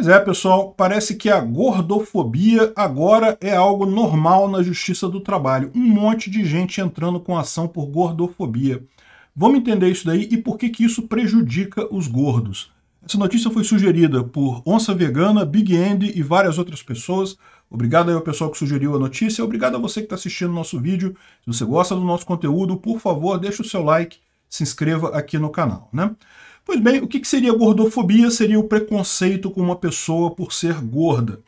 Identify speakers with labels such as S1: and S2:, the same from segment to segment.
S1: Pois é, pessoal, parece que a gordofobia agora é algo normal na justiça do trabalho. Um monte de gente entrando com ação por gordofobia. Vamos entender isso daí e por que, que isso prejudica os gordos. Essa notícia foi sugerida por Onça Vegana, Big Andy e várias outras pessoas. Obrigado aí ao pessoal que sugeriu a notícia. Obrigado a você que está assistindo o nosso vídeo. Se você gosta do nosso conteúdo, por favor, deixe o seu like, se inscreva aqui no canal. Né? Pois bem, o que seria gordofobia? Seria o preconceito com uma pessoa por ser gorda.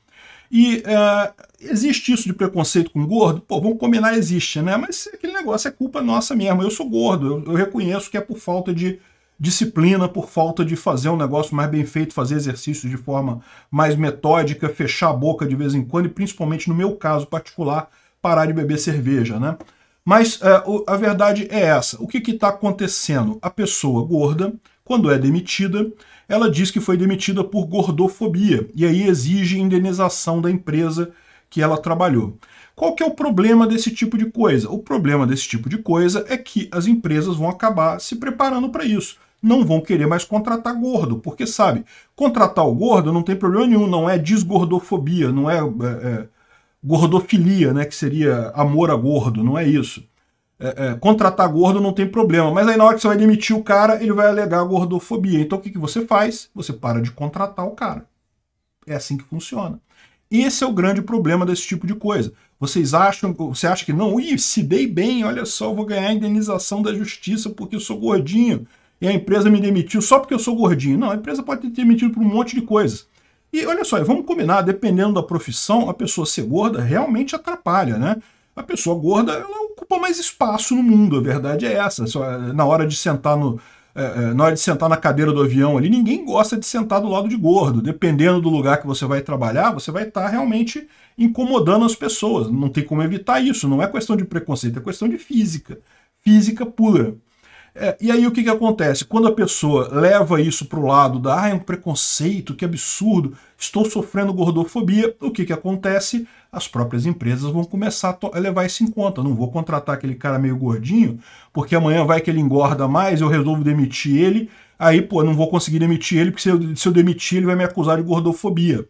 S1: E é, existe isso de preconceito com gordo? Pô, vamos combinar, existe, né? Mas aquele negócio é culpa nossa mesmo. Eu sou gordo, eu, eu reconheço que é por falta de disciplina, por falta de fazer um negócio mais bem feito, fazer exercícios de forma mais metódica, fechar a boca de vez em quando e principalmente no meu caso particular, parar de beber cerveja, né? Mas é, a verdade é essa. O que está acontecendo? A pessoa gorda, quando é demitida, ela diz que foi demitida por gordofobia e aí exige indenização da empresa que ela trabalhou. Qual que é o problema desse tipo de coisa? O problema desse tipo de coisa é que as empresas vão acabar se preparando para isso. Não vão querer mais contratar gordo, porque sabe, contratar o gordo não tem problema nenhum, não é desgordofobia, não é, é, é gordofilia, né, que seria amor a gordo, não é isso. É, é, contratar gordo não tem problema, mas aí na hora que você vai demitir o cara, ele vai alegar gordofobia. Então o que, que você faz? Você para de contratar o cara. É assim que funciona. Esse é o grande problema desse tipo de coisa. Vocês acham, você acha que não, Ih, se dei bem, olha só, vou ganhar a indenização da justiça porque eu sou gordinho e a empresa me demitiu só porque eu sou gordinho. Não, a empresa pode ter demitido por um monte de coisas. E olha só, vamos combinar, dependendo da profissão, a pessoa ser gorda realmente atrapalha, né? A pessoa gorda, ela ocupa mais espaço no mundo, a verdade é essa. Só, na hora de sentar no, é, é, na hora de sentar na cadeira do avião ali, ninguém gosta de sentar do lado de gordo. Dependendo do lugar que você vai trabalhar, você vai estar realmente incomodando as pessoas. Não tem como evitar isso. Não é questão de preconceito, é questão de física. Física pura. É, e aí o que, que acontece? Quando a pessoa leva isso para o lado da ah, é um preconceito, que absurdo, estou sofrendo gordofobia, o que, que acontece? As próprias empresas vão começar a levar isso em conta. Não vou contratar aquele cara meio gordinho, porque amanhã vai que ele engorda mais, eu resolvo demitir ele, aí, pô, não vou conseguir demitir ele, porque se eu, se eu demitir ele vai me acusar de gordofobia.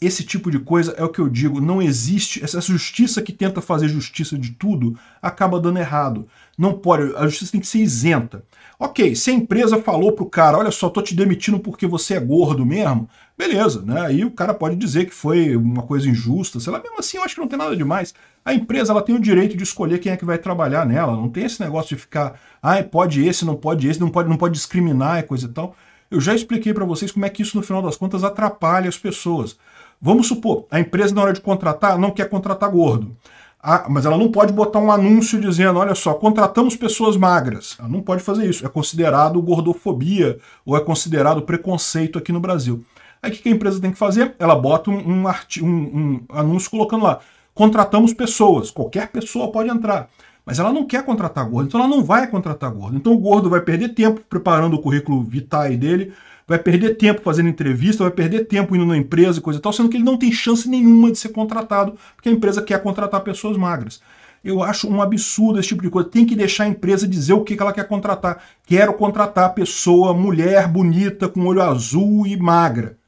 S1: Esse tipo de coisa é o que eu digo, não existe, essa justiça que tenta fazer justiça de tudo acaba dando errado. Não pode, a justiça tem que ser isenta. Ok, se a empresa falou pro cara, olha só, tô te demitindo porque você é gordo mesmo, beleza, né? Aí o cara pode dizer que foi uma coisa injusta, sei lá, mesmo assim eu acho que não tem nada demais. A empresa ela tem o direito de escolher quem é que vai trabalhar nela, não tem esse negócio de ficar, ah, pode esse, não pode esse, não pode, não pode discriminar e coisa e tal. Eu já expliquei para vocês como é que isso no final das contas atrapalha as pessoas. Vamos supor, a empresa na hora de contratar não quer contratar gordo. Ah, mas ela não pode botar um anúncio dizendo, olha só, contratamos pessoas magras. Ela não pode fazer isso. É considerado gordofobia ou é considerado preconceito aqui no Brasil. Aí o que a empresa tem que fazer? Ela bota um, um, um, um anúncio colocando lá, contratamos pessoas. Qualquer pessoa pode entrar. Mas ela não quer contratar gordo, então ela não vai contratar gordo. Então o gordo vai perder tempo preparando o currículo vitae dele, vai perder tempo fazendo entrevista, vai perder tempo indo na empresa e coisa e tal, sendo que ele não tem chance nenhuma de ser contratado, porque a empresa quer contratar pessoas magras. Eu acho um absurdo esse tipo de coisa. Tem que deixar a empresa dizer o que ela quer contratar. Quero contratar pessoa, mulher, bonita, com olho azul e magra.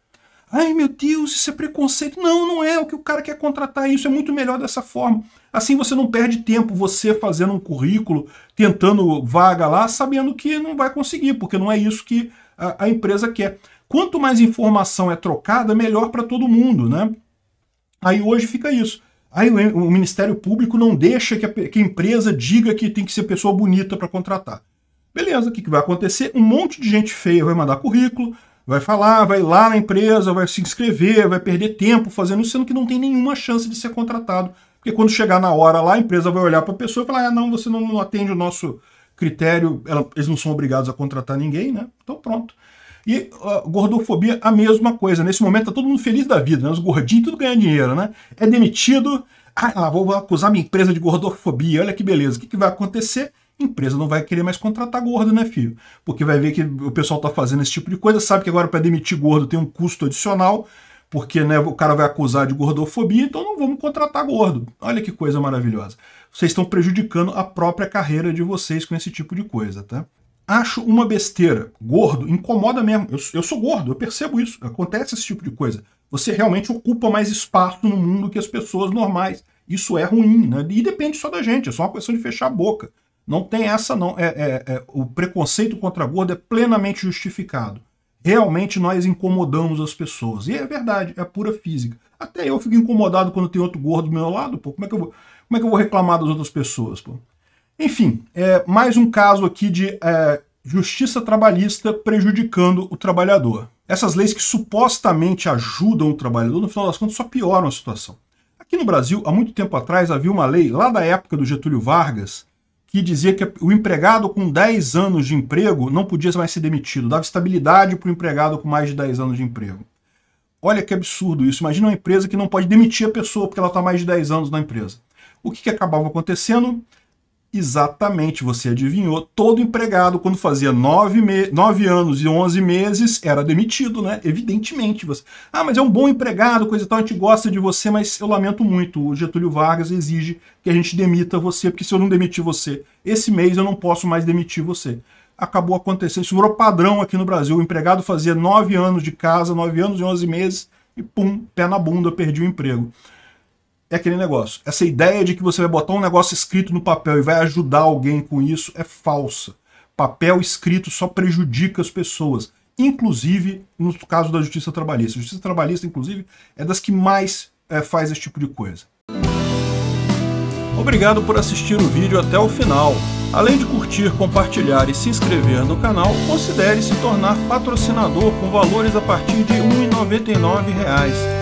S1: Ai meu Deus, isso é preconceito. Não, não é. O que o cara quer contratar isso é muito melhor dessa forma. Assim você não perde tempo você fazendo um currículo, tentando vaga lá, sabendo que não vai conseguir, porque não é isso que a, a empresa quer. Quanto mais informação é trocada, melhor para todo mundo, né? Aí hoje fica isso. Aí o, o Ministério Público não deixa que a, que a, empresa diga que tem que ser pessoa bonita para contratar. Beleza, o que, que vai acontecer? Um monte de gente feia vai mandar currículo, vai falar, vai lá na empresa, vai se inscrever, vai perder tempo fazendo isso, sendo que não tem nenhuma chance de ser contratado. Porque quando chegar na hora lá, a empresa vai olhar para a pessoa e falar: ah, não, você não atende o nosso critério, ela, eles não são obrigados a contratar ninguém, né? Então pronto. E gordofobia, a mesma coisa. Nesse momento tá todo mundo feliz da vida, né? Os gordinhos tudo ganhando dinheiro, né? É demitido, ah, vou acusar minha empresa de gordofobia, olha que beleza. O que, que vai acontecer? Empresa não vai querer mais contratar gordo, né, filho? Porque vai ver que o pessoal tá fazendo esse tipo de coisa, sabe que agora para demitir gordo tem um custo adicional, porque né, o cara vai acusar de gordofobia, então não vamos contratar gordo. Olha que coisa maravilhosa. Vocês estão prejudicando a própria carreira de vocês com esse tipo de coisa, tá? acho uma besteira. Gordo incomoda mesmo. Eu, eu sou gordo, eu percebo isso. Acontece esse tipo de coisa. Você realmente ocupa mais espaço no mundo que as pessoas normais. Isso é ruim, né? E depende só da gente, é só uma questão de fechar a boca. Não tem essa, não. É, é, é, o preconceito contra gordo é plenamente justificado. Realmente nós incomodamos as pessoas. E é verdade, é pura física. Até eu fico incomodado quando tem outro gordo do meu lado, pô. Como é que eu vou, como é que eu vou reclamar das outras pessoas, pô? Enfim, é mais um caso aqui de é, justiça trabalhista prejudicando o trabalhador. Essas leis que supostamente ajudam o trabalhador, no final das contas, só pioram a situação. Aqui no Brasil, há muito tempo atrás, havia uma lei, lá da época do Getúlio Vargas, que dizia que o empregado com 10 anos de emprego não podia mais ser demitido, dava estabilidade para o empregado com mais de 10 anos de emprego. Olha que absurdo isso. Imagina uma empresa que não pode demitir a pessoa porque ela está mais de 10 anos na empresa. O que, que acabava acontecendo? Exatamente, você adivinhou. Todo empregado, quando fazia nove, me... nove anos e onze meses, era demitido, né? Evidentemente. Você... Ah, mas é um bom empregado, coisa e tal, a gente gosta de você, mas eu lamento muito. O Getúlio Vargas exige que a gente demita você, porque se eu não demitir você esse mês, eu não posso mais demitir você. Acabou acontecendo. Isso virou padrão aqui no Brasil. O empregado fazia nove anos de casa, nove anos e onze meses, e pum, pé na bunda, perdi o emprego é aquele negócio. Essa ideia de que você vai botar um negócio escrito no papel e vai ajudar alguém com isso é falsa. Papel escrito só prejudica as pessoas, inclusive no caso da justiça trabalhista. A justiça trabalhista, inclusive, é das que mais é, faz esse tipo de coisa. Obrigado por assistir o vídeo até o final. Além de curtir, compartilhar e se inscrever no canal, considere se tornar patrocinador com valores a partir de R$ 1,99